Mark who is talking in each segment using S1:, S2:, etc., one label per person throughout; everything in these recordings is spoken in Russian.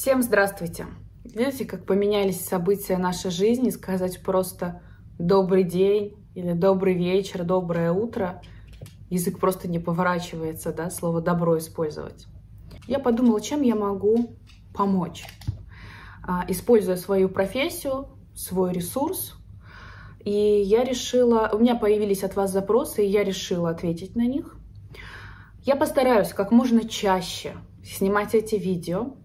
S1: Всем здравствуйте! Видите, как поменялись события нашей жизни, сказать просто «добрый день» или «добрый вечер», «доброе утро». Язык просто не поворачивается, да, слово «добро» использовать. Я подумала, чем я могу помочь, а, используя свою профессию, свой ресурс. И я решила, у меня появились от вас запросы, и я решила ответить на них. Я постараюсь как можно чаще снимать эти видео,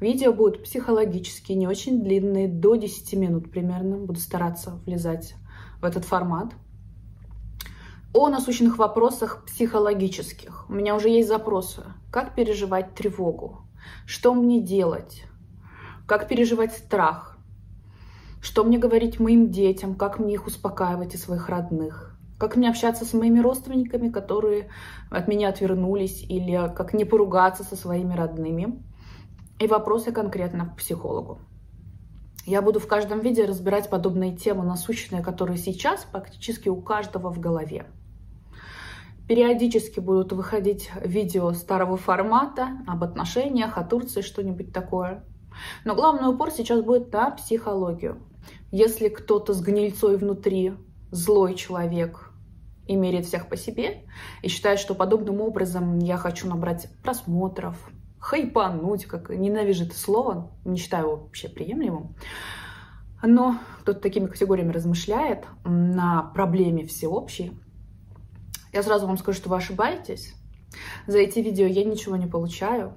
S1: Видео будут психологические, не очень длинные, до 10 минут примерно. Буду стараться влезать в этот формат. О насущных вопросах психологических. У меня уже есть запросы. Как переживать тревогу? Что мне делать? Как переживать страх? Что мне говорить моим детям? Как мне их успокаивать и своих родных? Как мне общаться с моими родственниками, которые от меня отвернулись? Или как не поругаться со своими родными? И вопросы конкретно к психологу. Я буду в каждом видео разбирать подобные темы насущные, которые сейчас практически у каждого в голове. Периодически будут выходить видео старого формата об отношениях, о Турции, что-нибудь такое. Но главный упор сейчас будет на психологию. Если кто-то с гнильцой внутри, злой человек и меряет всех по себе, и считает, что подобным образом я хочу набрать просмотров, хайпануть, как ненавижу это слово, не считаю его вообще приемлемым. Но кто-то такими категориями размышляет на проблеме всеобщей. Я сразу вам скажу, что вы ошибаетесь. За эти видео я ничего не получаю.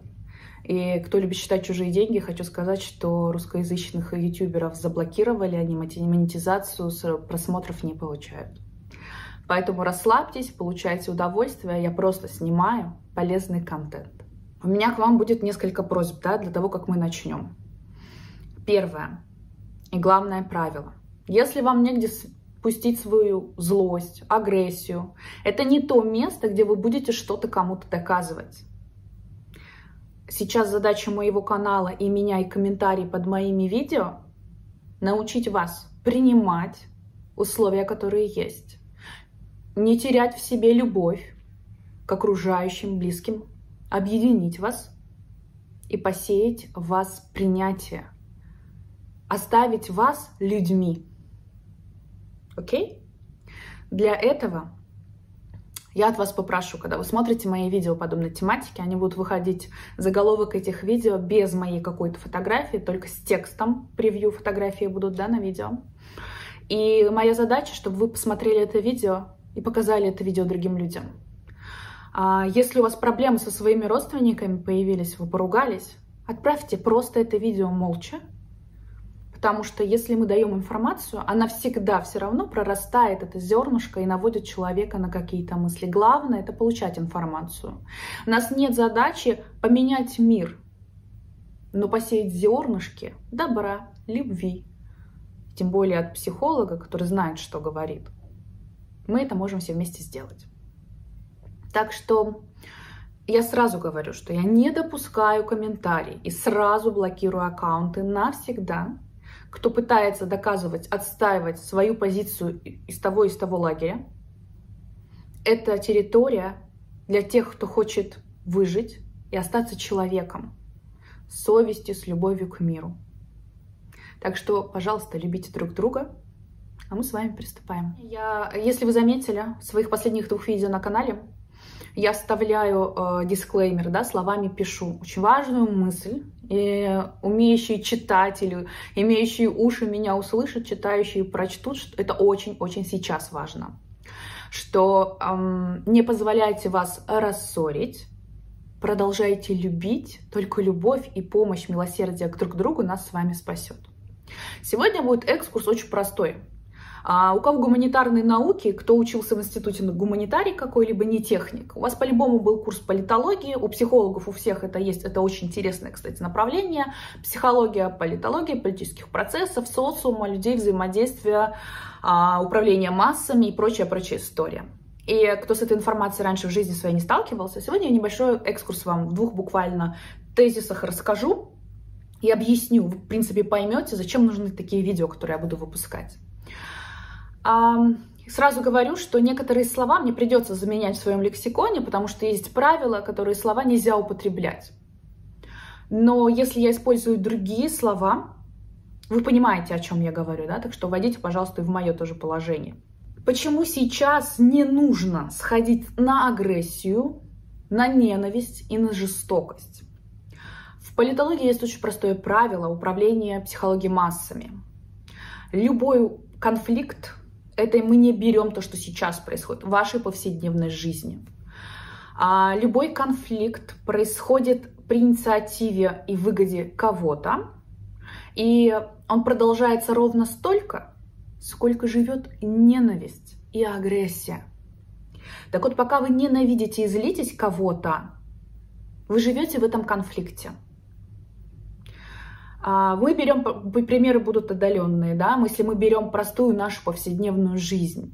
S1: И кто любит считать чужие деньги, хочу сказать, что русскоязычных ютуберов заблокировали, они монетизацию с просмотров не получают. Поэтому расслабьтесь, получайте удовольствие, я просто снимаю полезный контент. У меня к вам будет несколько просьб, да, для того, как мы начнем. Первое и главное правило. Если вам негде пустить свою злость, агрессию, это не то место, где вы будете что-то кому-то доказывать. Сейчас задача моего канала и меня, и комментарии под моими видео научить вас принимать условия, которые есть, не терять в себе любовь к окружающим, близким объединить вас и посеять в вас принятие, оставить вас людьми. Окей? Для этого я от вас попрошу, когда вы смотрите мои видео подобной тематики, они будут выходить, заголовок этих видео без моей какой-то фотографии, только с текстом, превью фотографии будут, да, на видео. И моя задача, чтобы вы посмотрели это видео и показали это видео другим людям. А если у вас проблемы со своими родственниками появились, вы поругались, отправьте просто это видео молча, потому что если мы даем информацию, она всегда все равно прорастает, это зернышко, и наводит человека на какие-то мысли. Главное — это получать информацию. У нас нет задачи поменять мир, но посеять зернышки добра, любви, тем более от психолога, который знает, что говорит. Мы это можем все вместе сделать. Так что я сразу говорю, что я не допускаю комментарий и сразу блокирую аккаунты навсегда. Кто пытается доказывать, отстаивать свою позицию из того из того лагеря, это территория для тех, кто хочет выжить и остаться человеком с совестью, с любовью к миру. Так что, пожалуйста, любите друг друга, а мы с вами приступаем. Я, если вы заметили, в своих последних двух видео на канале я вставляю э, дисклеймер, да, словами пишу очень важную мысль, и умеющие читать или имеющие уши меня услышат, читающие прочтут, что это очень-очень сейчас важно. Что эм, не позволяйте вас рассорить, продолжайте любить, только любовь и помощь, милосердие к друг другу нас с вами спасет. Сегодня будет экскурс очень простой. А у кого гуманитарные науки, кто учился в институте на гуманитарий какой-либо, не техник, у вас по-любому был курс политологии, у психологов у всех это есть, это очень интересное, кстати, направление. Психология, политология, политических процессов, социума, людей, взаимодействия, а, управления массами и прочая-прочая история. И кто с этой информацией раньше в жизни своей не сталкивался, сегодня я небольшой экскурс вам в двух буквально тезисах расскажу и объясню. В принципе, поймете, зачем нужны такие видео, которые я буду выпускать. Сразу говорю, что некоторые слова мне придется заменять в своем лексиконе, потому что есть правила, которые слова нельзя употреблять. Но если я использую другие слова, вы понимаете, о чем я говорю, да? Так что вводите, пожалуйста, и в мое тоже положение. Почему сейчас не нужно сходить на агрессию, на ненависть и на жестокость? В политологии есть очень простое правило управления психологией массами. Любой конфликт — это мы не берем то, что сейчас происходит в вашей повседневной жизни. А любой конфликт происходит при инициативе и выгоде кого-то, и он продолжается ровно столько, сколько живет ненависть и агрессия. Так вот, пока вы ненавидите и злитесь кого-то, вы живете в этом конфликте. А, мы берем, примеры будут отдаленные, да, если мы берем простую нашу повседневную жизнь.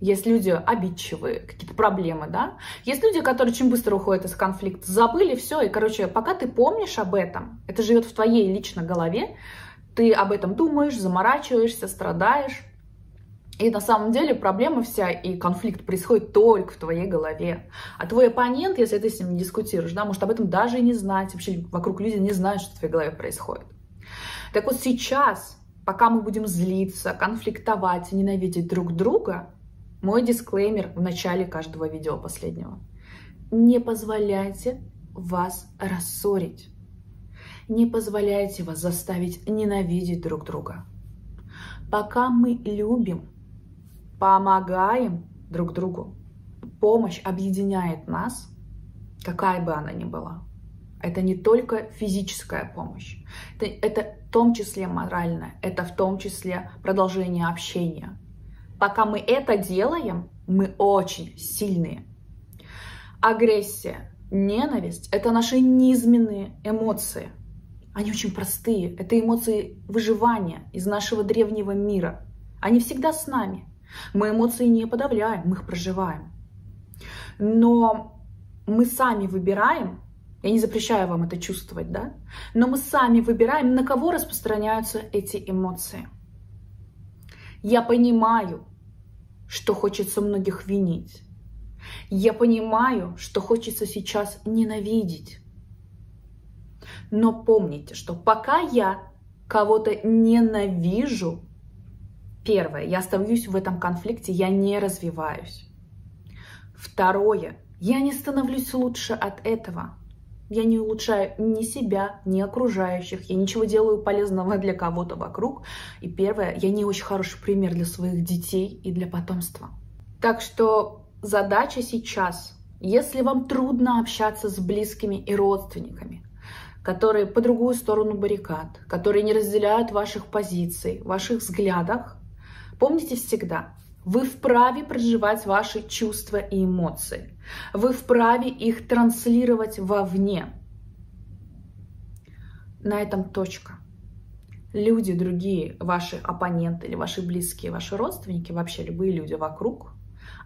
S1: Есть люди обидчивые, какие-то проблемы, да. Есть люди, которые очень быстро уходят из конфликта, забыли все, и, короче, пока ты помнишь об этом, это живет в твоей лично голове, ты об этом думаешь, заморачиваешься, страдаешь. И на самом деле проблема вся и конфликт происходит только в твоей голове. А твой оппонент, если ты с ним не дискутируешь, да, может об этом даже и не знать. Вообще вокруг люди не знают, что в твоей голове происходит. Так вот сейчас, пока мы будем злиться, конфликтовать, ненавидеть друг друга, мой дисклеймер в начале каждого видео последнего. Не позволяйте вас рассорить. Не позволяйте вас заставить ненавидеть друг друга. Пока мы любим, помогаем друг другу, помощь объединяет нас, какая бы она ни была. Это не только физическая помощь, это, это в том числе моральная, это в том числе продолжение общения. Пока мы это делаем, мы очень сильные. Агрессия, ненависть – это наши низменные эмоции. Они очень простые. Это эмоции выживания из нашего древнего мира. Они всегда с нами. Мы эмоции не подавляем, мы их проживаем. Но мы сами выбираем, я не запрещаю вам это чувствовать, да? Но мы сами выбираем, на кого распространяются эти эмоции. Я понимаю, что хочется многих винить. Я понимаю, что хочется сейчас ненавидеть. Но помните, что пока я кого-то ненавижу, первое, я остаюсь в этом конфликте, я не развиваюсь. Второе, я не становлюсь лучше от этого. Я не улучшаю ни себя, ни окружающих. Я ничего делаю полезного для кого-то вокруг. И первое, я не очень хороший пример для своих детей и для потомства. Так что задача сейчас, если вам трудно общаться с близкими и родственниками, которые по другую сторону баррикад, которые не разделяют ваших позиций, ваших взглядах, помните всегда, вы вправе проживать ваши чувства и эмоции. Вы вправе их транслировать вовне. На этом точка. Люди другие, ваши оппоненты или ваши близкие, ваши родственники, вообще любые люди вокруг,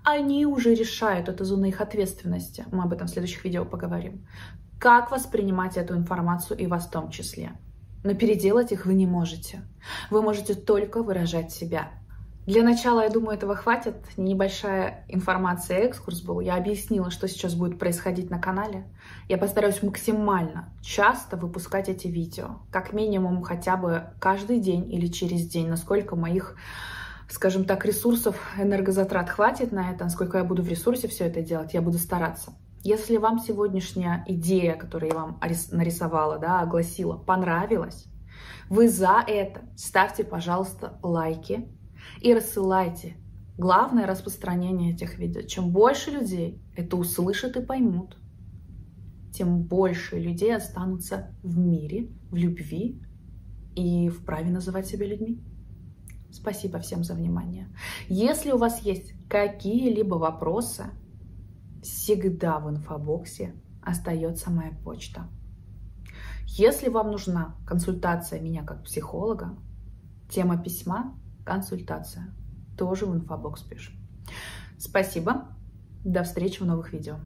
S1: они уже решают, это зона их ответственности. Мы об этом в следующих видео поговорим. Как воспринимать эту информацию и вас в том числе. Но переделать их вы не можете. Вы можете только выражать себя. Для начала, я думаю, этого хватит. Небольшая информация, экскурс был. Я объяснила, что сейчас будет происходить на канале. Я постараюсь максимально часто выпускать эти видео. Как минимум хотя бы каждый день или через день, насколько моих скажем так, ресурсов, энергозатрат хватит на это, насколько я буду в ресурсе все это делать, я буду стараться. Если вам сегодняшняя идея, которую я вам нарисовала, да, огласила, понравилась, вы за это ставьте, пожалуйста, лайки, и рассылайте. Главное распространение этих видео. Чем больше людей это услышат и поймут, тем больше людей останутся в мире, в любви и вправе называть себя людьми. Спасибо всем за внимание. Если у вас есть какие-либо вопросы, всегда в инфобоксе остается моя почта. Если вам нужна консультация меня как психолога, тема письма консультация. Тоже в инфобокс пишем. Спасибо. До встречи в новых видео.